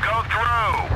go through.